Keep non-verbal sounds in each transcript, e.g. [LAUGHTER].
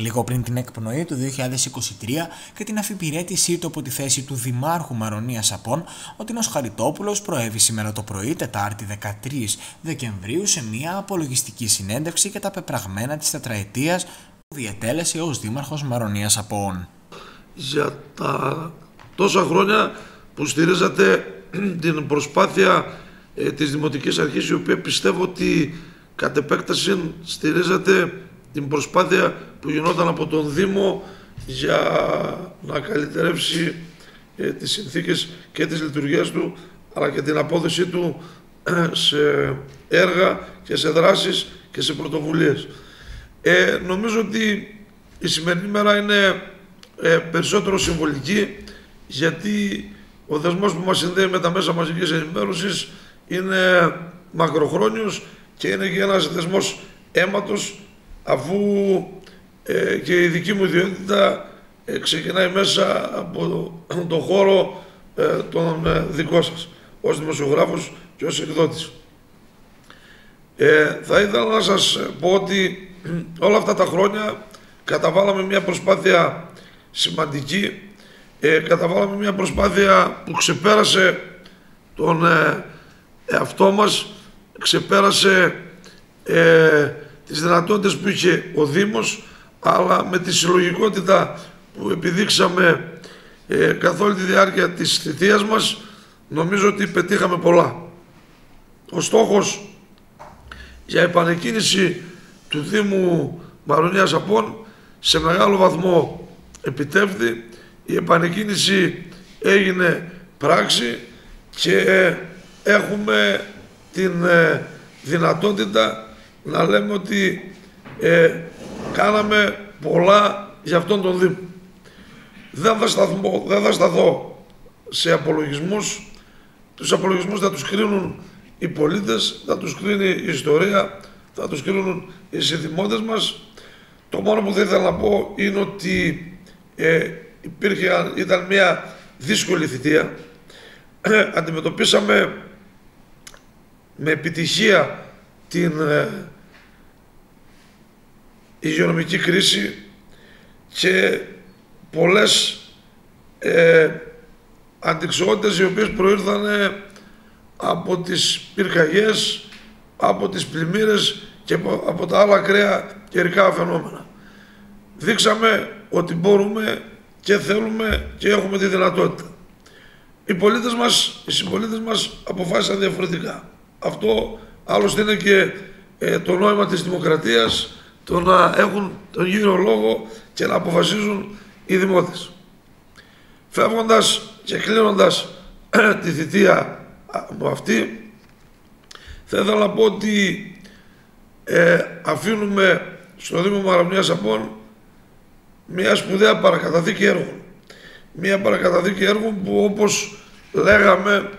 λίγο πριν την εκπνοή του 2023 και την αφιπηρέτησή του από τη θέση του Δημάρχου Μαρονίας Σαπών, ο Τίνος Χαριτόπουλος προέβη σήμερα το πρωί, Τετάρτη 13 Δεκεμβρίου, σε μια απολογιστική συνέντευξη για τα πεπραγμένα της τετραετίας που διετέλεσε ως Δήμαρχος Μαρονίας Σαπών. Για τα τόσα χρόνια που στηρίζατε την προσπάθεια ε, της Δημοτικής Αρχής η οποία πιστεύω ότι κατ' επέκταση στηρίζεται την προσπάθεια που γινόταν από τον Δήμο για να καλυτερεύσει ε, τις συνθήκες και της λειτουργίας του αλλά και την απόδοσή του ε, σε έργα και σε δράσεις και σε πρωτοβουλίες. Ε, νομίζω ότι η σημερινή μέρα είναι ε, περισσότερο συμβολική γιατί ο δεσμός που μας συνδέει με τα μέσα μαζικής ενημέρωσης είναι μακροχρόνιος και είναι και ένας δεσμός αίματος αφού ε, και η δική μου ιδιότητα ε, ξεκινάει μέσα από τον χώρο ε, τον ε, δικό σας ως δημοσιογράφος και ως εκδότης. θα ήθελα να σας πω ότι [CLEARS THROAT] όλα αυτά τα χρόνια καταβάλαμε μια προσπάθεια σημαντική, καταβάλαμε μια προσπάθεια που ξεπέρασε τον εαυτό μας, ξεπέρασε ε, τις δυνατότητες που είχε ο Δήμος, αλλά με τη συλλογικότητα που επιδείξαμε ε, καθ' όλη τη διάρκεια της θητείας μας, νομίζω ότι πετύχαμε πολλά. Ο στόχος για επανεκκίνηση του Δήμου Μαρονιάς Απών σε μεγάλο βαθμό επιτεύχθη. Η επανεκκίνηση έγινε πράξη και έχουμε την ε, δυνατότητα να λέμε ότι ε, κάναμε πολλά για αυτόν τον Δήμο. Δεν θα, σταθώ, δεν θα σταθώ σε απολογισμούς. Τους απολογισμούς θα τους κρίνουν οι πολίτες, θα τους κρίνει η ιστορία, θα τους κρίνουν οι συνθημότες μας. Το μόνο που θα ήθελα να πω είναι ότι ε, υπήρχε, ήταν μια δύσκολη θητεία. [CLEARS THROAT] αντιμετωπίσαμε με επιτυχία την ε, υγειονομική κρίση και πολλές ε, αντικσότητες οι οποίες προήρθαν από τις πυρκαγιές, από τις πλημμύρες και από τα άλλα ακραία καιρικά φαινόμενα. Δείξαμε ότι μπορούμε και θέλουμε και έχουμε τη δυνατότητα. Οι πολίτες μας, οι συμπολίτες μας αποφάσισαν διαφορετικά. Αυτό άλλωστε είναι και ε, το νόημα της δημοκρατίας, το να έχουν τον γύρο λόγο και να αποφασίζουν οι δημότες. Φεύγοντας και κλείνοντας τη θητεία μου αυτή, θα ήθελα να πω ότι ε, αφήνουμε στο Δήμο Μαραμνίας Απών μια σπουδαία παρακαταθήκη έργων. Μια παρακαταθήκη έργων που όπως λέγαμε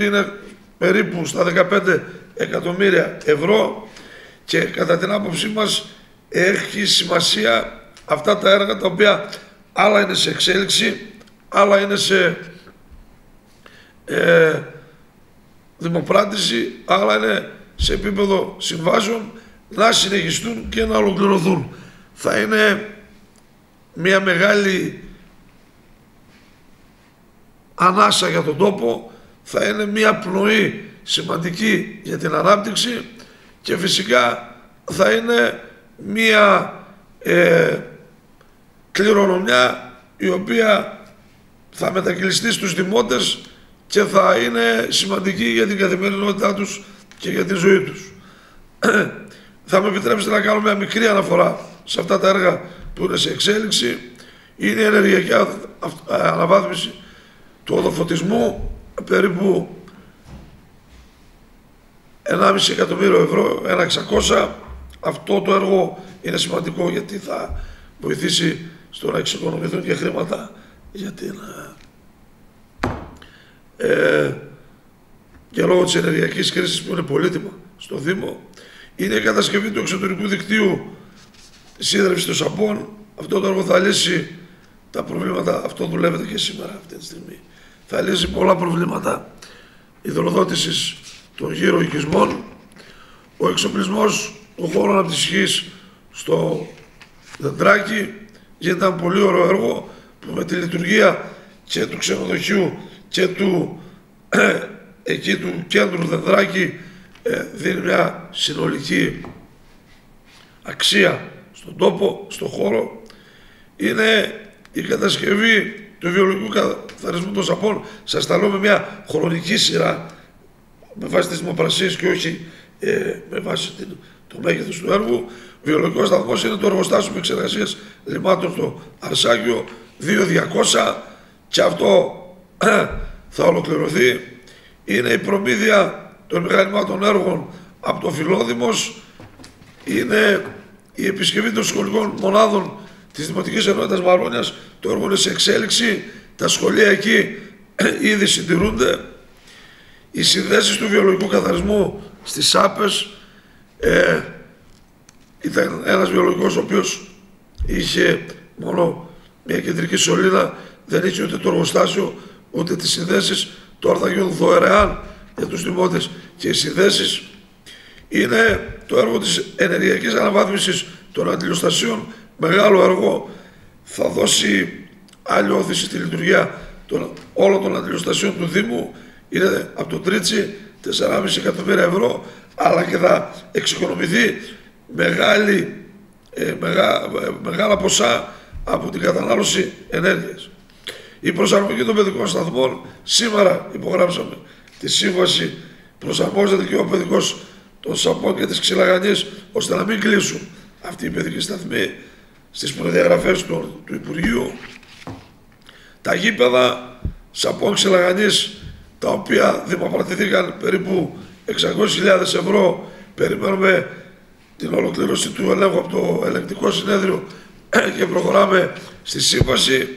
είναι περίπου στα 15 εκατομμύρια ευρώ και κατά την άποψή μας έχει σημασία αυτά τα έργα τα οποία άλλα είναι σε εξέλιξη, άλλα είναι σε ε, δημοπράτηση, άλλα είναι σε επίπεδο συμβάσεων να συνεχιστούν και να ολοκληρωθούν. Θα είναι μια μεγάλη ανάσα για τον τόπο, θα είναι μια πνοή σημαντική για την ανάπτυξη και φυσικά θα είναι μια ε, κληρονομιά η οποία θα μετακυλιστεί στους δημότες και θα είναι σημαντική για την καθημερινότητά τους και για τη ζωή τους. [CLEARS THROAT] θα με επιτρέψετε να κάνω μια μικρή αναφορά σε αυτά τα έργα που είναι σε εξέλιξη. Είναι η ενεργειακή αναβάθμιση του οδοφωτισμού περίπου 1,5 εκατομμύριο ευρώ, 1,600. Αυτό το έργο είναι σημαντικό γιατί θα βοηθήσει στο να εξοικονομηθούν και χρήματα για την... Ε, και λόγω της ενεργειακής κρίσης που είναι πολύτιμα στο Δήμο, είναι η κατασκευή του εξωτερικού δικτύου σύνδρευσης των Σαπών. Αυτό το έργο θα λύσει τα προβλήματα, αυτό δουλεύεται και σήμερα αυτή τη στιγμή θα λύσει πολλά προβλήματα υδροδότησης των γύρω οικισμών, ο εξοπλισμός των χώρων αναπτυσσικής στο Δεντράκη γίνεται ένα πολύ ωραίο έργο που με τη λειτουργία και του ξενοδοχείου και του [CLEARS THROAT] εκεί του κέντρου Δεντράκη ε, δίνει μια συνολική αξία στον τόπο, στον χώρο. Είναι η κατασκευή του βιολογικού καθαρισμού των σαπών. Σας τα λέω με μια χρονική σειρά με βάση τις δημοπρασίες και όχι ε, με βάση την, το μέγεθος του έργου. Βιολογικός σταθμός είναι το εργοστάσιο με εξεργασίες λιμάτων στο Αρσάκιο 2200 και αυτό [CLEARS THROAT] θα ολοκληρωθεί. Είναι η προμήθεια των μηχανημάτων έργων από το Φιλόδημος. Είναι η επισκευή των σχολικών μονάδων της Δημοτικής Ενότητας Μαρόνιας. Το έργο είναι σε εξέλιξη. Τα σχολεία εκεί [CLEARS THROAT] ήδη συντηρούνται. Οι συνδέσεις του βιολογικού καθαρισμού στις άπες ε, ήταν ένας βιολογικός ο οποίος είχε μόνο μια κεντρική σωλήνα, δεν είχε ούτε το εργοστάσιο, ούτε τις συνδέσεις. Τώρα θα γίνουν δωρεάν για τους δημότες και οι συνδέσεις είναι το έργο της ενεργειακής αναβάθμισης των αντιλιοστασίων. Μεγάλο έργο θα δώσει άλλη όθηση στη λειτουργία των, όλων των αντιλιοστασίων του Δήμου. Είναι από το Τρίτσι 4,5 εκατομμύρια ευρώ, αλλά και θα εξοικονομηθεί μεγάλη, ε, μεγά, ε, μεγάλα ποσά από την κατανάλωση ενέργειας. Η προσαρμογή των παιδικών σταθμών, σήμερα υπογράψαμε τη σύμβαση, προσαρμόζεται και ο παιδικός των Σαπών και της Ξυλαγανής, ώστε να μην κλείσουν αυτοί οι παιδικοί σταθμοί στις προδιαγραφές του, του Υπουργείου. Τα γήπεδα Σαπών Ξυλαγανής, τα οποία δημοπρατηθήκαν περίπου 600.000 ευρώ, περιμένουμε την ολοκλήρωση του ελέγχου από το ελεγκτικό συνέδριο [CLEARS THROAT] και προχωράμε στη σύμβαση.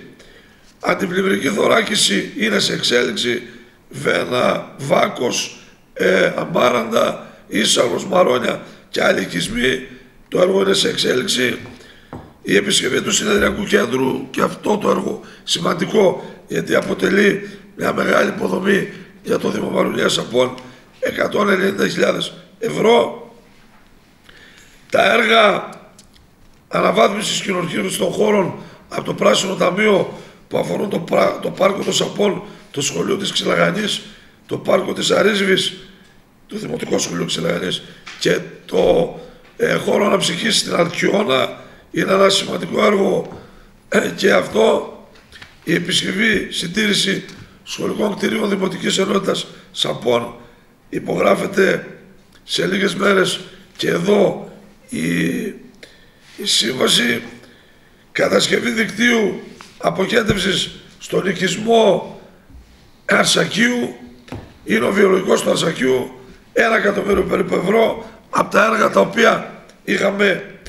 Αντιπλημμυρική θωράκιση είναι σε εξέλιξη. Βένα, Βάκος, ε, Αμπάραντα, Ίσαγος, Μαρόνια και άλλοι οικισμοί. Το έργο είναι σε εξέλιξη. Η επισκευή του συνεδριακού κέντρου και αυτό το έργο σημαντικό γιατί αποτελεί μια μεγάλη υποδομή για το Δήμο Μαρουλίας Απών 190.000 ευρώ. Τα έργα αναβάθμισης κοινωνικής των χώρων από το Πράσινο Ταμείο που αφορούν το, το πάρκο των Σαπών, το σχολείο της Ξυλαγανής, το πάρκο της Αρίσβης, το Δημοτικό Σχολείο Ξυλαγανής και το ε, χώρο αναψυχής στην Αλκιώνα είναι ένα σημαντικό έργο ε, και αυτό η επισκευή συντήρηση σχολικών κτηρίων Δημοτικής Ενότητας Σαπών. Υπογράφεται σε λίγες μέρες και εδώ η, η σύμβαση κατασκευή δικτύου αποκέντρευσης στον οικισμό Αρσακίου. Είναι ο βιολογικός του Αρσακίου. Ένα εκατομμύριο περίπου ευρώ από τα έργα τα οποία είχαμε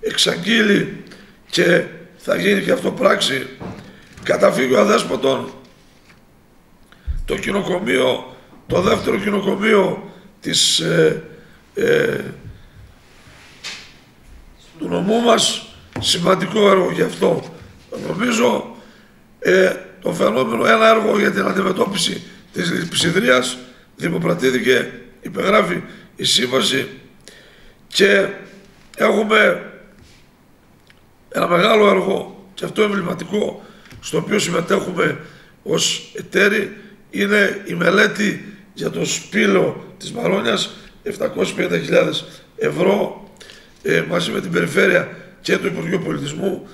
εξαγγείλει και θα γίνει και αυτό πράξη καταφύγιο αδέσποτων το κοινοκομείο το δεύτερο κοινοκομείο της, ε, ε, του νομού μας. Σημαντικό έργο γι' αυτό. Νομίζω ε, το φαινόμενο ένα έργο για την αντιμετώπιση της ψηδρίας δημοπρατήθηκε υπεγράφει η σύμβαση. Και έχουμε ένα μεγάλο έργο και αυτό εμβληματικό στο οποίο συμμετέχουμε ως εταίροι είναι η μελέτη για το σπήλο της Μαρόνιας 750.000 ευρώ ε, μαζί με την Περιφέρεια και το Υπουργείο Πολιτισμού.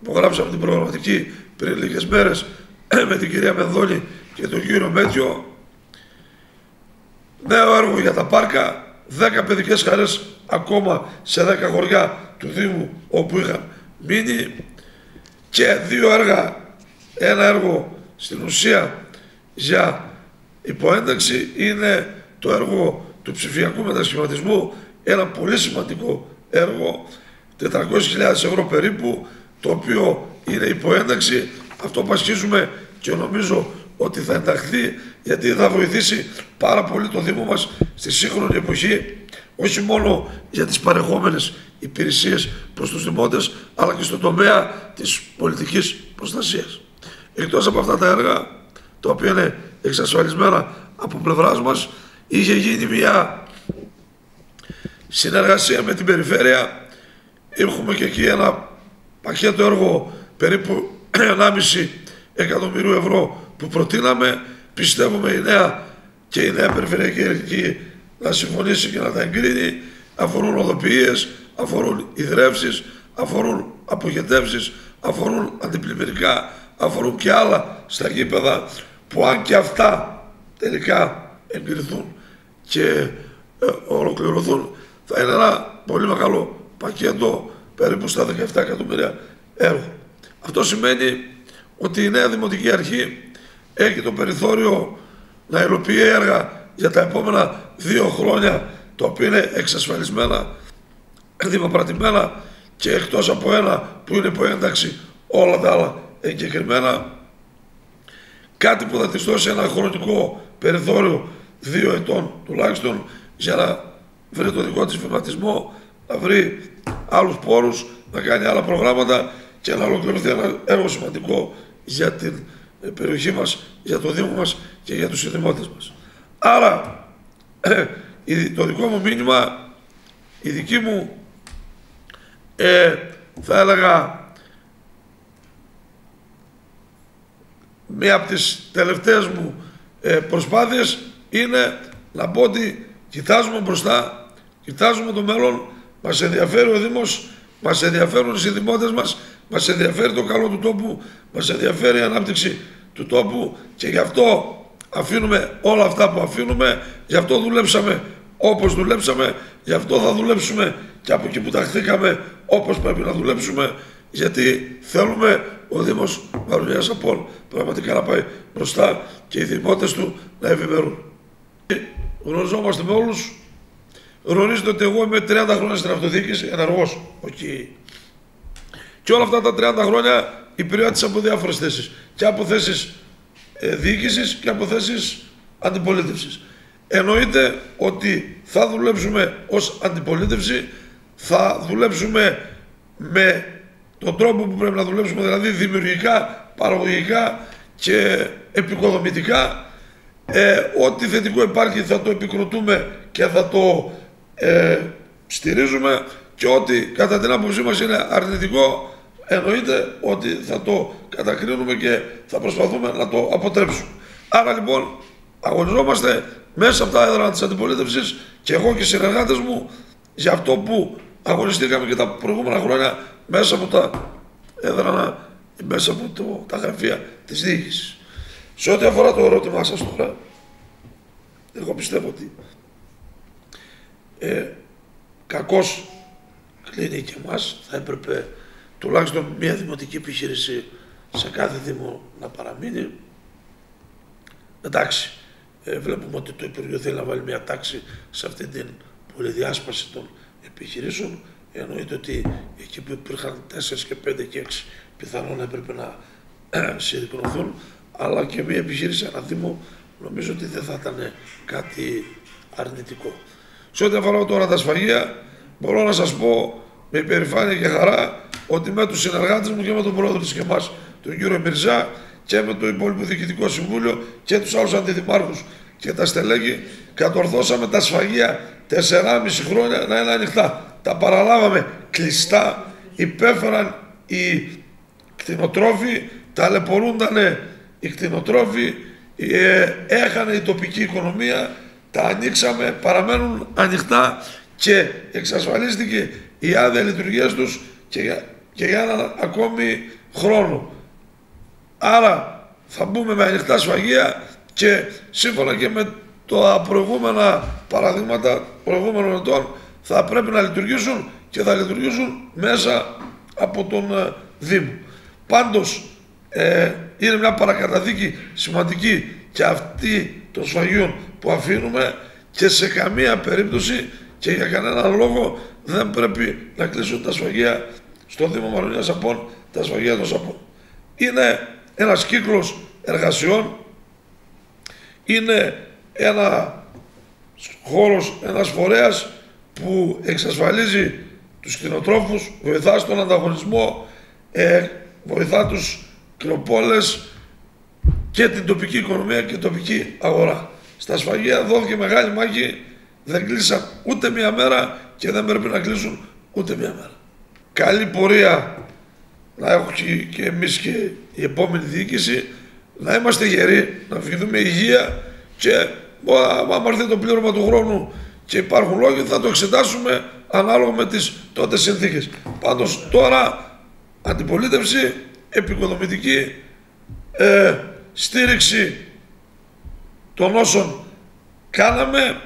Υπογράψαμε την προγραμματική πριν λίγες μέρες [CLEARS THROAT] με την κυρία Μενδώνη και τον κύριο Μέτιο. Νέο έργο για τα πάρκα 10 παιδικές χαρές ακόμα σε 10 χωριά του Δήμου όπου είχαν μείνει. Και δύο έργα. Ένα έργο στην ουσία για υποένταξη είναι το έργο του ψηφιακού μετασχηματισμού, ένα πολύ σημαντικό έργο, 400.000 ευρώ περίπου, το οποίο είναι υποένταξη. Αυτό που ασχίζουμε και νομίζω ότι θα ενταχθεί γιατί θα βοηθήσει πάρα πολύ το Δήμο μας στη σύγχρονη εποχή όχι μόνο για τις παρεχόμενες υπηρεσίες προς τους δημότες αλλά και στο τομέα της πολιτικής προστασίας. Εκτός από αυτά τα έργα τα οποία είναι εξασφαλισμένα από πλευράς μας, είχε γίνει μια συνεργασία με την περιφέρεια. Έχουμε και εκεί ένα πακέτο έργο περίπου 1,5 εκατομμυρίου ευρώ που προτείναμε. Πιστεύουμε η νέα και η νέα Περιφερειακή Ελληνική να συμφωνήσει και να τα εγκρίνει. Αφορούν οδοποιίες, αφορούν ιδρεύσεις, αφορούν απογετεύσεις, αφορούν αντιπλημμυρικά, αφορούν και άλλα στα γήπεδα που αν και αυτά τελικά εγκριθούν και ε, ολοκληρωθούν θα είναι ένα πολύ μεγάλο πακέτο περίπου στα 17 εκατομμύρια έργο. Αυτό σημαίνει ότι η νέα Δημοτική Αρχή έχει το περιθώριο να υλοποιεί έργα για τα επόμενα δύο χρόνια, τα οποία είναι εξασφαλισμένα, δημοπρατημένα και εκτός από ένα που είναι υπό ένταξη όλα τα άλλα εγκεκριμένα. Κάτι που θα της δώσει ένα χρονικό περιθώριο δύο ετών τουλάχιστον για να βρει το δικό της βηματισμό, να βρει άλλους πόρους, να κάνει άλλα προγράμματα και να ολοκληρωθεί ένα έργο σημαντικό για την ε, περιοχή μας, για το Δήμο μας και για τους συνδημότες μας. Άρα, ε, το δικό μου μήνυμα, η δική μου, ε, θα έλεγα, μία από τις τελευταίες μου ε, προσπάθειες είναι να πω ότι κοιτάζουμε μπροστά, κοιτάζουμε το μέλλον, μας ενδιαφέρει ο Δήμος, μας ενδιαφέρουν οι συνδημότες μας, μας ενδιαφέρει το καλό του τόπου, μας ενδιαφέρει η ανάπτυξη του τόπου και γι' αυτό αφήνουμε όλα αυτά που αφήνουμε, γι' αυτό δουλέψαμε όπως δουλέψαμε, γι' αυτό θα δουλέψουμε και από εκεί που ταχθήκαμε όπως πρέπει να δουλέψουμε, γιατί θέλουμε ο Δήμος Μαρονιάς Απών πραγματικά να πάει μπροστά και οι δημότες του να ευημερούν. Γνωριζόμαστε με όλους. Γνωρίζετε ότι εγώ είμαι 30 χρόνια στην αυτοδιοίκηση ενεργός. Okay. Και όλα αυτά τα 30 χρόνια υπηρεάτησα από διάφορες θέσεις. Και από θέσεις ε, διοίκησης και από θέσεις αντιπολίτευσης. Εννοείται ότι θα δουλέψουμε ως αντιπολίτευση, θα δουλέψουμε με τον τρόπο που πρέπει να δουλέψουμε, δηλαδή δημιουργικά, παραγωγικά και επικοδομητικά. Ε, ό,τι θετικό υπάρχει θα το επικροτούμε και θα το ε, στηρίζουμε και ό,τι κατά την άποψή μας είναι αρνητικό εννοείται ότι θα το κατακρίνουμε και θα προσπαθούμε να το αποτρέψουμε. Άρα λοιπόν αγωνιζόμαστε μέσα από τα έδρα της αντιπολίτευσης και εγώ και οι συνεργάτες μου για αυτό που αγωνιστήκαμε και τα προηγούμενα χρόνια μέσα από τα έδρανα, μέσα από το, τα γραφεία της διοίκησης. Σε ό,τι αφορά το ερώτημά σας τώρα, εγώ πιστεύω ότι ε, κακώς κλείνει και εμάς, θα έπρεπε τουλάχιστον μια δημοτική επιχείρηση σε κάθε δήμο να παραμείνει. Εντάξει, ε, βλέπουμε ότι το Υπουργείο θέλει να βάλει μια τάξη σε αυτή την πολυδιάσπαση των επιχειρήσεων. Εννοείται ότι εκεί που υπήρχαν 4 και 5 και 6 πιθανόν έπρεπε να ε, [CLEARS THROAT] συρρυκνωθούν, αλλά και μια επιχείρηση, ένα δήμο, νομίζω ότι δεν θα ήταν κάτι αρνητικό. Σε ό,τι αφορά τώρα τα σφαγεία, μπορώ να σας πω με υπερηφάνεια και χαρά ότι με τους συνεργάτες μου και με τον πρόεδρο της και εμάς, τον κύριο Μυρζά και με το υπόλοιπο διοικητικό συμβούλιο και τους άλλους αντιδημάρχους και τα στελέγη κατορθώσαμε τα σφαγεία 4,5 χρόνια να είναι ανοιχτά. Τα παραλάβαμε κλειστά, υπέφεραν οι κτηνοτρόφοι, ταλαιπωρούνταν οι κτηνοτρόφοι, ε, έχανε η τοπική οικονομία, τα ανοίξαμε, παραμένουν ανοιχτά και εξασφαλίστηκε η άδεια λειτουργίας τους και για, και για έναν ακόμη χρόνο. Άρα θα μπούμε με ανοιχτά σφαγεία και σύμφωνα και με τα προηγούμενα παραδείγματα προηγούμενων ετών θα πρέπει να λειτουργήσουν και θα λειτουργήσουν μέσα από τον ε, Δήμο. Πάντως ε, είναι μια παρακαταθήκη σημαντική και αυτή των σφαγείων που αφήνουμε και σε καμία περίπτωση και για κανέναν λόγο δεν πρέπει να κλείσουν τα σφαγεία στο Δήμο Μαρονίας Απών, τα σφαγεία των Σαπών. Είναι ένας κύκλος εργασιών, είναι ένα χώρος, ένας φορέας που εξασφαλίζει τους κτηνοτρόφους, βοηθά στον ανταγωνισμό, ε, βοηθά τους κλοπόλες και την τοπική οικονομία και την τοπική αγορά. Στα σφαγεία δόθηκε μεγάλη μάχη, δεν κλείσαν ούτε μία μέρα και δεν πρέπει να κλείσουν ούτε μία μέρα. Καλή πορεία να έχουμε και εμείς και η επόμενη διοίκηση, να είμαστε γεροί, να φυγούμε υγεία και άμα έρθει το πλήρωμα του χρόνου και υπάρχουν λόγοι θα το εξετάσουμε ανάλογα με τις τότε συνθήκες. Πάντως τώρα αντιπολίτευση, επικοδομητική ε, στήριξη των όσων κάναμε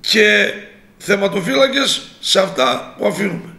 και θεματοφύλακες σε αυτά που αφήνουμε.